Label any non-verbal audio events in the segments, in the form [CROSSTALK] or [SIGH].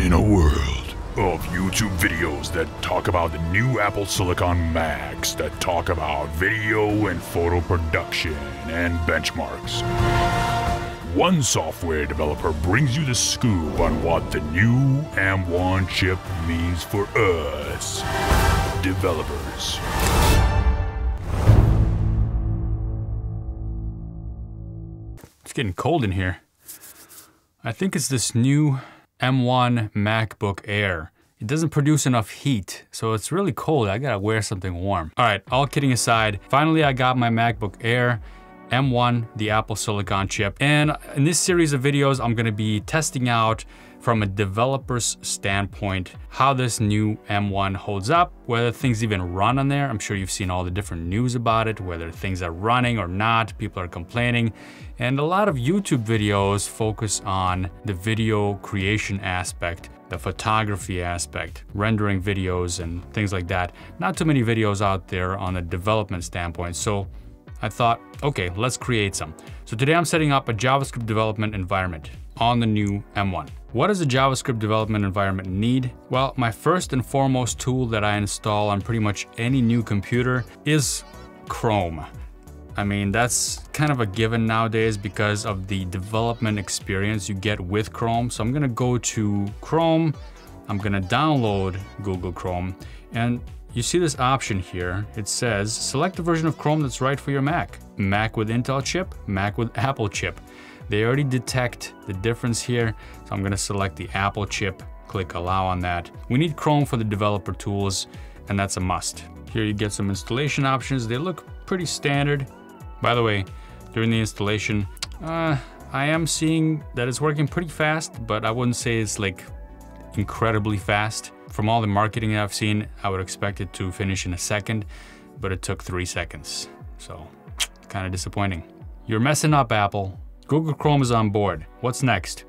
In a world of YouTube videos that talk about the new Apple Silicon Macs, that talk about video and photo production and benchmarks, one software developer brings you the scoop on what the new M1 chip means for us, developers. It's getting cold in here. I think it's this new M1 MacBook Air. It doesn't produce enough heat, so it's really cold. I gotta wear something warm. All right, all kidding aside, finally I got my MacBook Air M1, the Apple Silicon chip. And in this series of videos, I'm gonna be testing out from a developer's standpoint, how this new M1 holds up, whether things even run on there. I'm sure you've seen all the different news about it, whether things are running or not, people are complaining. And a lot of YouTube videos focus on the video creation aspect, the photography aspect, rendering videos and things like that. Not too many videos out there on a development standpoint. So I thought, okay, let's create some. So today I'm setting up a JavaScript development environment on the new M1. What does a JavaScript development environment need? Well, my first and foremost tool that I install on pretty much any new computer is Chrome. I mean, that's kind of a given nowadays because of the development experience you get with Chrome. So I'm gonna go to Chrome, I'm gonna download Google Chrome, and you see this option here. It says, select the version of Chrome that's right for your Mac. Mac with Intel chip, Mac with Apple chip. They already detect the difference here, so I'm gonna select the Apple chip, click allow on that. We need Chrome for the developer tools, and that's a must. Here you get some installation options. They look pretty standard. By the way, during the installation, uh, I am seeing that it's working pretty fast, but I wouldn't say it's like incredibly fast. From all the marketing I've seen, I would expect it to finish in a second, but it took three seconds. So, kind of disappointing. You're messing up, Apple. Google Chrome is on board. What's next?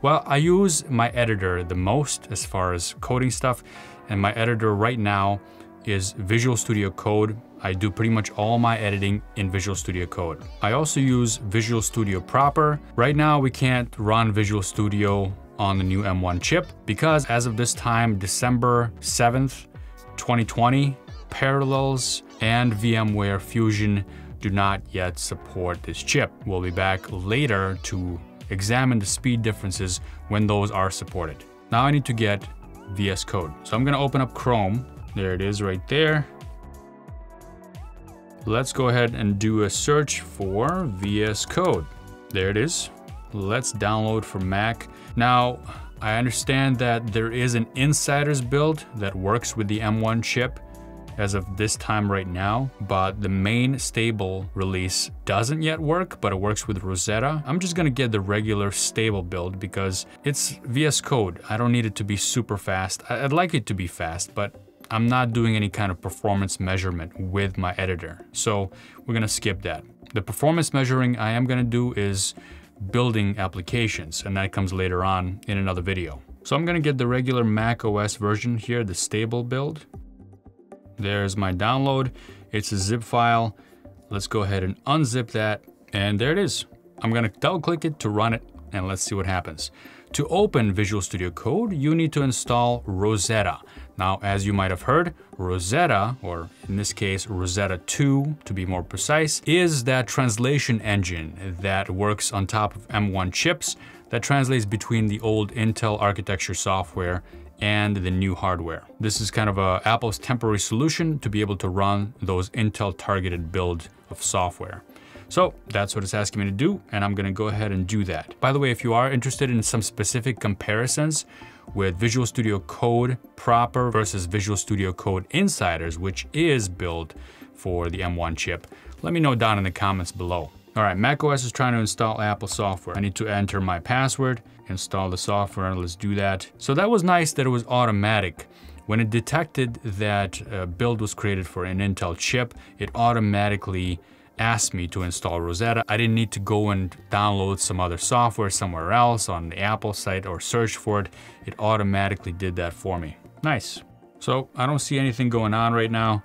Well, I use my editor the most as far as coding stuff, and my editor right now is Visual Studio Code. I do pretty much all my editing in Visual Studio Code. I also use Visual Studio proper. Right now, we can't run Visual Studio on the new M1 chip because as of this time, December 7th, 2020, Parallels and VMware Fusion do not yet support this chip. We'll be back later to examine the speed differences when those are supported. Now I need to get VS Code. So I'm gonna open up Chrome. There it is right there. Let's go ahead and do a search for VS Code. There it is. Let's download for Mac. Now, I understand that there is an insider's build that works with the M1 chip, as of this time right now, but the main stable release doesn't yet work, but it works with Rosetta. I'm just gonna get the regular stable build because it's VS Code. I don't need it to be super fast. I'd like it to be fast, but I'm not doing any kind of performance measurement with my editor. So we're gonna skip that. The performance measuring I am gonna do is building applications, and that comes later on in another video. So I'm gonna get the regular Mac OS version here, the stable build. There's my download. It's a zip file. Let's go ahead and unzip that. And there it is. I'm gonna double click it to run it and let's see what happens. To open Visual Studio Code, you need to install Rosetta. Now, as you might have heard, Rosetta, or in this case, Rosetta 2 to be more precise, is that translation engine that works on top of M1 chips that translates between the old Intel architecture software and the new hardware. This is kind of a Apple's temporary solution to be able to run those Intel targeted build of software. So that's what it's asking me to do, and I'm gonna go ahead and do that. By the way, if you are interested in some specific comparisons with Visual Studio Code proper versus Visual Studio Code Insiders, which is built for the M1 chip, let me know down in the comments below. All right, macOS is trying to install Apple software. I need to enter my password, install the software, and let's do that. So that was nice that it was automatic. When it detected that a build was created for an Intel chip, it automatically asked me to install Rosetta. I didn't need to go and download some other software somewhere else on the Apple site or search for it. It automatically did that for me. Nice. So I don't see anything going on right now.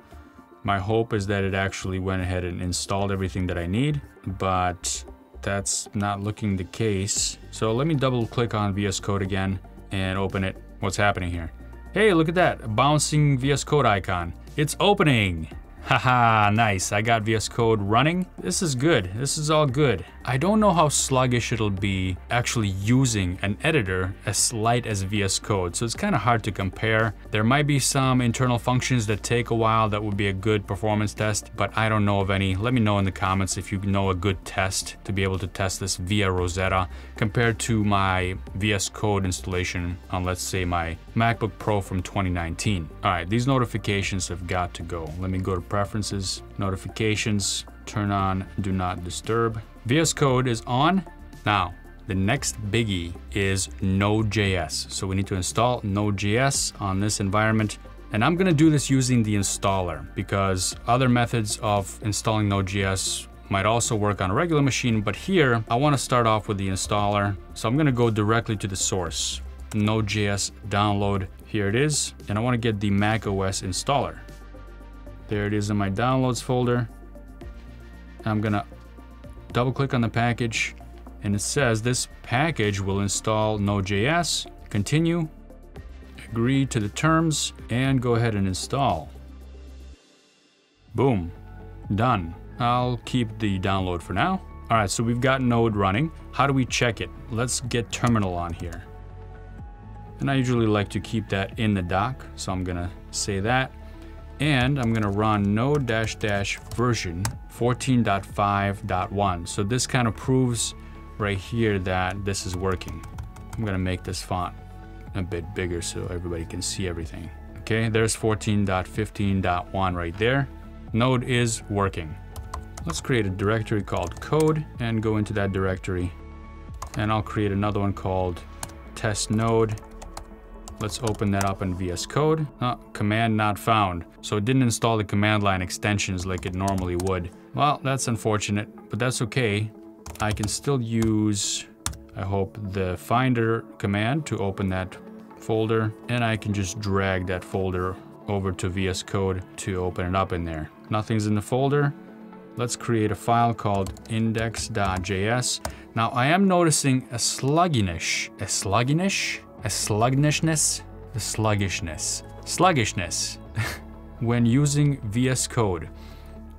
My hope is that it actually went ahead and installed everything that I need, but that's not looking the case. So let me double click on VS Code again. and open it. What's happening here? Hey, look at that, bouncing VS Code icon. It's opening. [LAUGHS] Haha, nice. I got VS Code running. This is good. This is all good. I don't know how sluggish it'll be actually using an editor as light as VS Code, so it's kind of hard to compare. There might be some internal functions that take a while that would be a good performance test, but I don't know of any. Let me know in the comments if you know a good test to be able to test this via Rosetta compared to my VS Code installation on, let's say, my MacBook Pro from 2019. All right, these notifications have got to go. Let me go to Preferences, Notifications, turn on Do Not Disturb. VS Code is on. Now, the next biggie is Node.js. So we need to install Node.js on this environment. And I'm gonna do this using the installer because other methods of installing Node.js might also work on a regular machine, but here I wanna start off with the installer. So I'm gonna go directly to the source, Node.js download. Here it is, and I wanna get the Mac OS installer. There it is in my downloads folder. I'm gonna double click on the package and it says this package will install Node.js, continue, agree to the terms, and go ahead and install. Boom, done. I'll keep the download for now. All right, so we've got Node running. How do we check it? Let's get terminal on here. And I usually like to keep that in the dock, so I'm gonna say that. And I'm gonna run node dash dash version 14.5.1. So this kind of proves right here that this is working. I'm gonna make this font a bit bigger so everybody can see everything. Okay, there's 14.15.1 right there. Node is working. Let's create a directory called code and go into that directory. And I'll create another one called test node Let's open that up in VS Code. Oh, command not found. So it didn't install the command line extensions like it normally would. Well, that's unfortunate, but that's okay. I can still use, I hope, the finder command to open that folder, and I can just drag that folder over to VS Code to open it up in there. Nothing's in the folder. Let's create a file called index.js. Now I am noticing a sluggishness, a sluggishness a sluggishness, the sluggishness, sluggishness [LAUGHS] when using VS Code.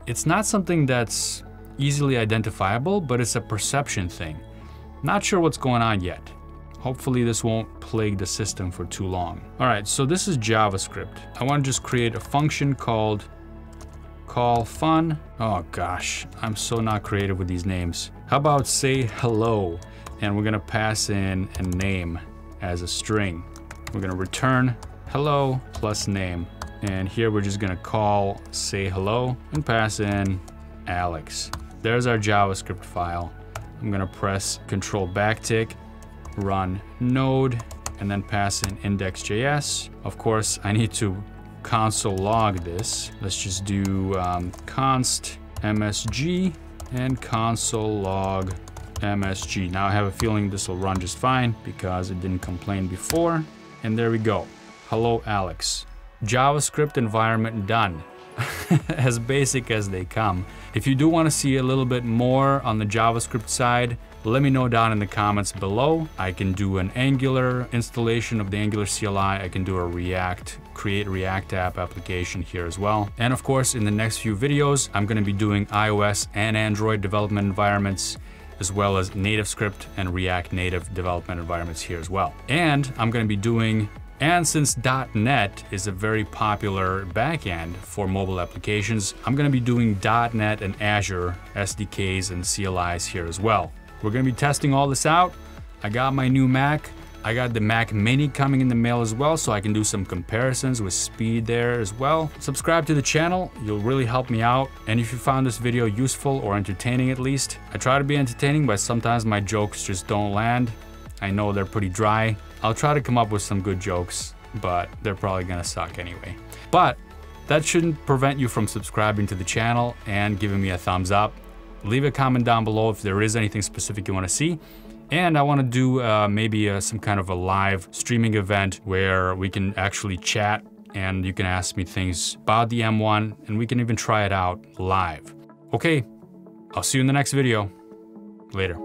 It's not something that's easily identifiable, but it's a perception thing. Not sure what's going on yet. Hopefully this won't plague the system for too long. All right, so this is JavaScript. I wanna just create a function called call fun. Oh gosh, I'm so not creative with these names. How about say hello? And we're gonna pass in a name as a string. We're gonna return hello plus name. And here we're just gonna call say hello and pass in Alex. There's our JavaScript file. I'm gonna press control backtick, run node, and then pass in index.js. Of course, I need to console log this. Let's just do um, const msg and console log MSG. Now I have a feeling this will run just fine because it didn't complain before. And there we go. Hello, Alex. JavaScript environment done. [LAUGHS] as basic as they come. If you do want to see a little bit more on the JavaScript side, let me know down in the comments below. I can do an Angular installation of the Angular CLI. I can do a React, create React app application here as well. And of course, in the next few videos, I'm going to be doing iOS and Android development environments as well as NativeScript and React Native development environments here as well. And I'm gonna be doing and since .NET is a very popular backend for mobile applications, I'm gonna be doing .NET and Azure SDKs and CLIs here as well. We're gonna be testing all this out. I got my new Mac. I got the Mac Mini coming in the mail as well, so I can do some comparisons with speed there as well. Subscribe to the channel, you'll really help me out. And if you found this video useful or entertaining at least, I try to be entertaining, but sometimes my jokes just don't land. I know they're pretty dry. I'll try to come up with some good jokes, but they're probably gonna suck anyway. But that shouldn't prevent you from subscribing to the channel and giving me a thumbs up. Leave a comment down below if there is anything specific you wanna see. And I wanna do uh, maybe uh, some kind of a live streaming event where we can actually chat and you can ask me things about the M1 and we can even try it out live. Okay, I'll see you in the next video. Later.